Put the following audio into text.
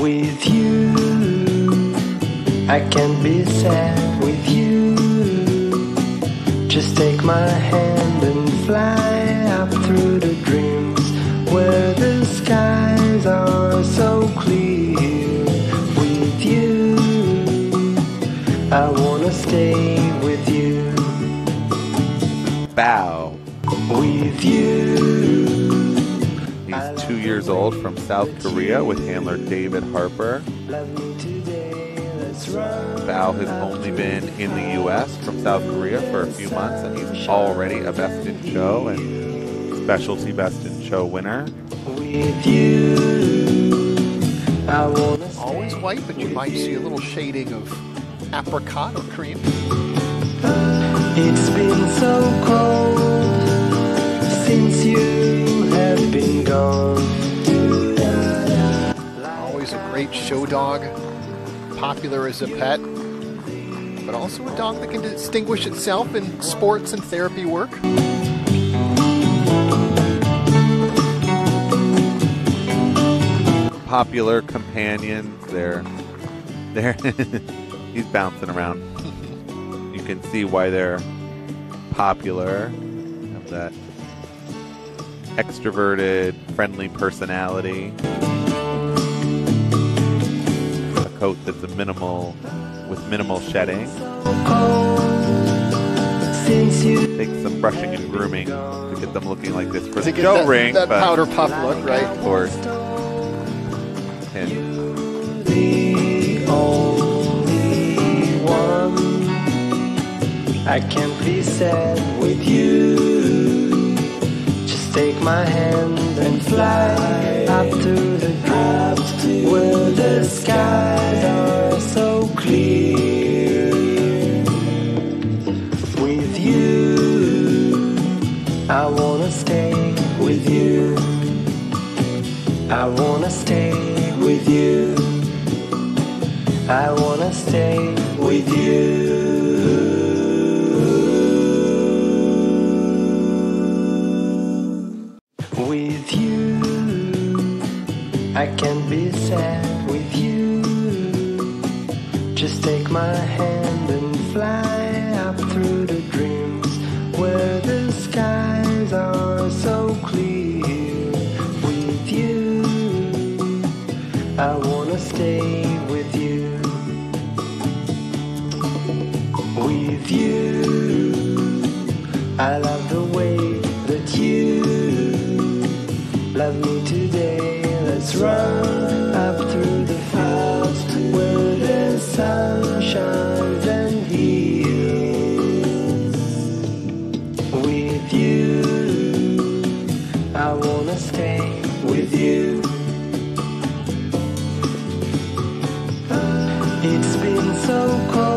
With you, I can't be sad with you. Just take my hand and fly up through the dreams where the skies are so clear. With you, I wanna stay with you. Bow. Years old from South Korea with handler David Harper. Love me today, let's run. Bao has only been in the U.S. from South Korea for a few months, and he's already a Best in Show and specialty Best in Show winner. With you, I wanna stay. Always white, but you might see a little shading of apricot or cream. It's been so cold great show dog, popular as a pet, but also a dog that can distinguish itself in sports and therapy work. Popular companion They're, they're he's bouncing around. You can see why they're popular. Have that extroverted, friendly personality. A coat that's a minimal with minimal shedding. Cold since you Takes some brushing and grooming to get them looking like this for To the get show that, ring, that but powder puff look, right? of course, and the only one. I can't be sad with you. Take my hand and fly up to the clouds where the skies are so clear. With you, I wanna stay with you. I wanna stay with you. I wanna stay with you. I can't be sad with you. Just take my hand and fly up through the dreams where the skies are so clear. With you, I wanna stay with you. With you, I love the way that you love me today. Let's run up through the fields where the sun shines and heals. With you, I wanna stay with you. It's been so cold